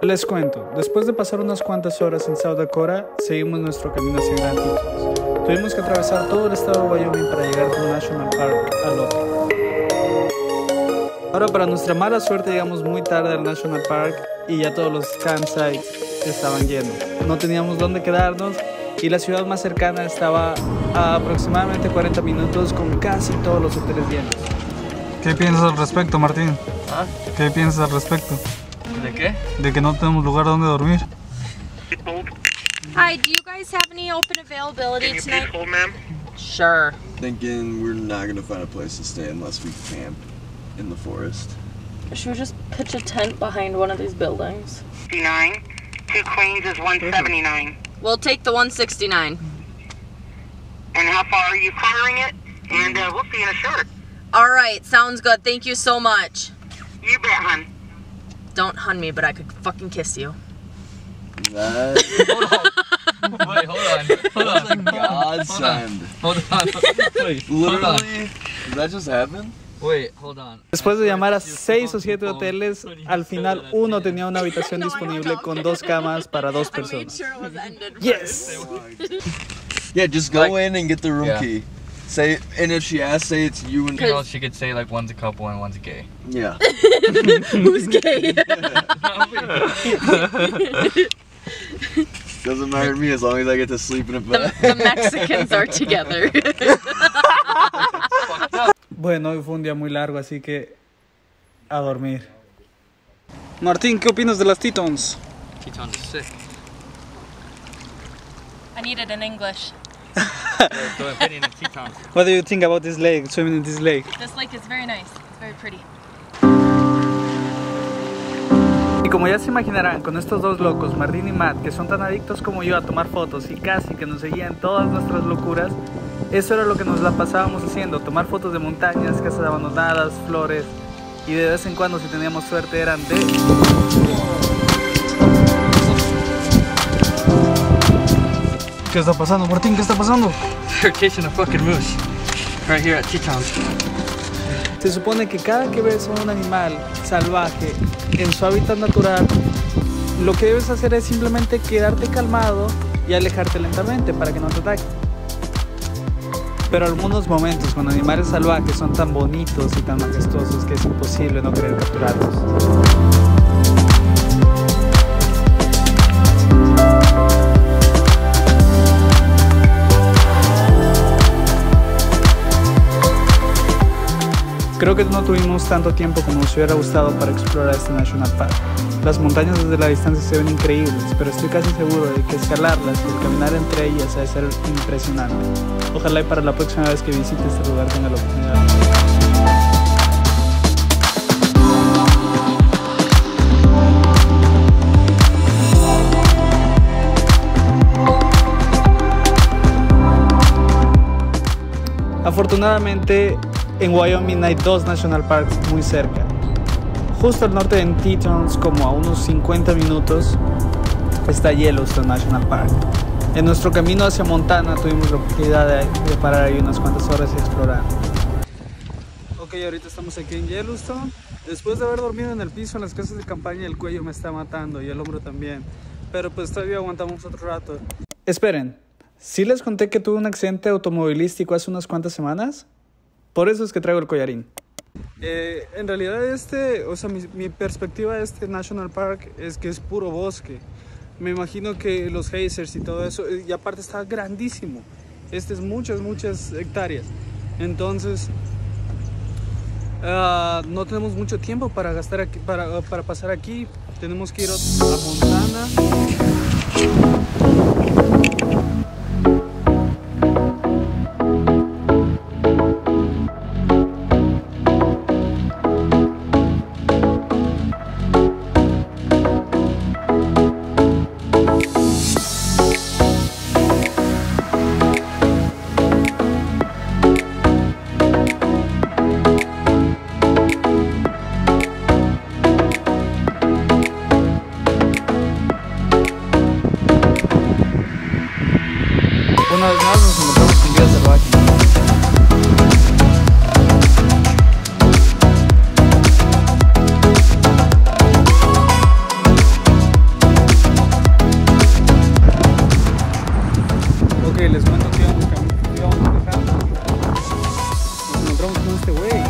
Les cuento, después de pasar unas cuantas horas en South Dakota, seguimos nuestro camino hacia Grand Tetons. Tuvimos que atravesar todo el estado de Wyoming para llegar de un National Park al otro. Ahora, para nuestra mala suerte, llegamos muy tarde al National Park y ya todos los campsites estaban llenos. No teníamos dónde quedarnos y la ciudad más cercana estaba a aproximadamente 40 minutos con casi todos los hoteles llenos. ¿Qué piensas al respecto, Martín? ¿Ah? ¿Qué piensas al respecto? ¿De qué? De que no tenemos lugar donde dormir. Hi, do you guys have any open availability Can you tonight? please hold, ma'am? Sure. Thinking we're not gonna find a place to stay unless we camp in the forest. Should we just pitch a tent behind one of these buildings? 59. Two queens is 179. We'll take the 169. And how far are you firing it? And uh, we'll see you in a short. All right, sounds good. Thank you so much. You bet, hun. Don't hun me, but I could fucking kiss you. That Wait, hold on. Hold on. godsend. Hold on. Wait, hold on. Literally, did that just happen? Wait, hold on. Después de llamar a 6 o 7 hoteles, al final uno tenía una habitación disponible con dos camas para dos personas. Yes! Yeah, just go in and get the room Yeah. key. Say, and if she asks, say it's you and You know, she could say like one's a couple and one's gay. yeah. Who's gay? Doesn't matter to me as long as I get to sleep in a the, bed. the Mexicans are together. Bueno, hoy fue un día muy largo, así que a dormir. Martín, ¿qué opinas de las Tetons? Tetons are sick. I need it in English. What do you think about this lake, swimming in this lake? This lake is very nice. It's very pretty. Y como ya se imaginarán, con estos dos locos, Martín y Matt, que son tan adictos como yo a tomar fotos y casi que nos seguían todas nuestras locuras, eso era lo que nos la pasábamos haciendo, tomar fotos de montañas, casas abandonadas, flores, y de vez en cuando si teníamos suerte eran de... ¿Qué está pasando, Martín? ¿Qué está pasando? They're chasing a fucking moose. Right here at Tetons. Se supone que cada que ves a un animal salvaje en su hábitat natural, lo que debes hacer es simplemente quedarte calmado y alejarte lentamente para que no te ataque. Pero algunos momentos con animales salvajes son tan bonitos y tan majestuosos que es imposible no querer capturarlos. Creo que no tuvimos tanto tiempo como nos hubiera gustado para explorar este National Park. Las montañas desde la distancia se ven increíbles, pero estoy casi seguro de que escalarlas y caminar entre ellas ha de ser impresionante. Ojalá y para la próxima vez que visite este lugar tenga la oportunidad. Afortunadamente, en Wyoming hay dos national parks muy cerca. Justo al norte de Tetons, como a unos 50 minutos, está Yellowstone National Park. En nuestro camino hacia Montana tuvimos la oportunidad de, parar ahí unas cuantas horas y explorar. Ok, ahorita estamos aquí en Yellowstone. Después de haber dormido en el piso en las casas de campaña, el cuello me está matando y el hombro también. Pero pues todavía aguantamos otro rato. Esperen, ¿sí les conté que tuve un accidente automovilístico hace unas cuantas semanas? Por eso es que traigo el collarín. Eh, en realidad este, o sea, mi, mi perspectiva de este National Park es que es puro bosque. Me imagino que los geysers y todo eso, y aparte está grandísimo. Este es muchas, muchas hectáreas. Entonces, ah, no tenemos mucho tiempo para gastar aquí, para, para pasar aquí. Tenemos que ir a Montana. una vez más nos encontramos con Vida Salvaje. les cuento que íbamos, que íbamos. Nos encontramos con este güey.